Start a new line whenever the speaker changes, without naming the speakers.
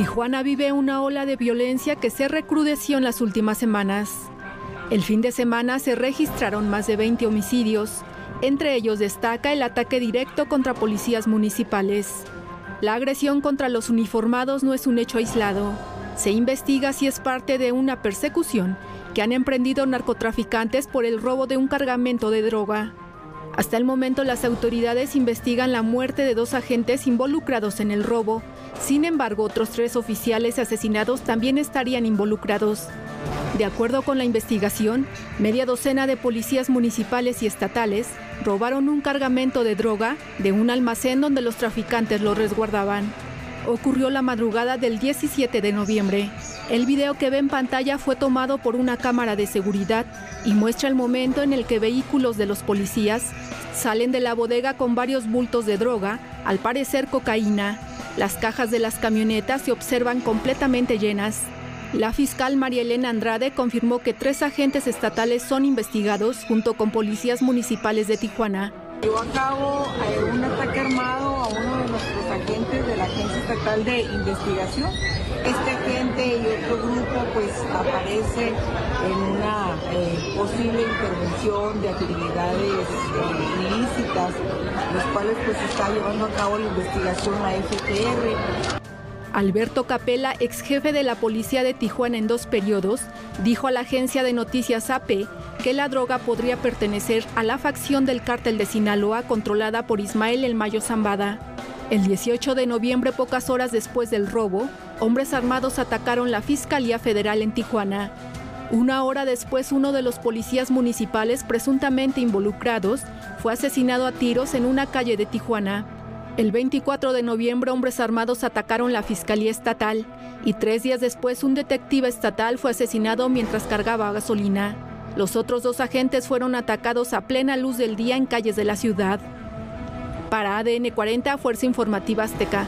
Tijuana vive una ola de violencia que se recrudeció en las últimas semanas. El fin de semana se registraron más de 20 homicidios. Entre ellos destaca el ataque directo contra policías municipales. La agresión contra los uniformados no es un hecho aislado. Se investiga si es parte de una persecución que han emprendido narcotraficantes por el robo de un cargamento de droga. Hasta el momento las autoridades investigan la muerte de dos agentes involucrados en el robo. Sin embargo, otros tres oficiales asesinados también estarían involucrados. De acuerdo con la investigación, media docena de policías municipales y estatales robaron un cargamento de droga de un almacén donde los traficantes lo resguardaban. Ocurrió la madrugada del 17 de noviembre. El video que ve en pantalla fue tomado por una cámara de seguridad y muestra el momento en el que vehículos de los policías salen de la bodega con varios bultos de droga, al parecer cocaína. Las cajas de las camionetas se observan completamente llenas. La fiscal María Elena Andrade confirmó que tres agentes estatales son investigados junto con policías municipales de Tijuana.
Llevó a cabo eh, un ataque armado a uno de nuestros agentes de la Agencia Estatal de Investigación. Este agente y otro grupo pues aparece en una eh, posible intervención de actividades eh, ilícitas, los cuales pues está llevando a cabo la investigación la FTR.
Alberto Capella, ex jefe de la policía de Tijuana en dos periodos, dijo a la agencia de noticias AP que la droga podría pertenecer a la facción del cártel de Sinaloa controlada por Ismael El Mayo Zambada. El 18 de noviembre, pocas horas después del robo, hombres armados atacaron la Fiscalía Federal en Tijuana. Una hora después, uno de los policías municipales presuntamente involucrados fue asesinado a tiros en una calle de Tijuana. El 24 de noviembre hombres armados atacaron la Fiscalía Estatal y tres días después un detective estatal fue asesinado mientras cargaba gasolina. Los otros dos agentes fueron atacados a plena luz del día en calles de la ciudad. Para ADN 40, Fuerza Informativa Azteca.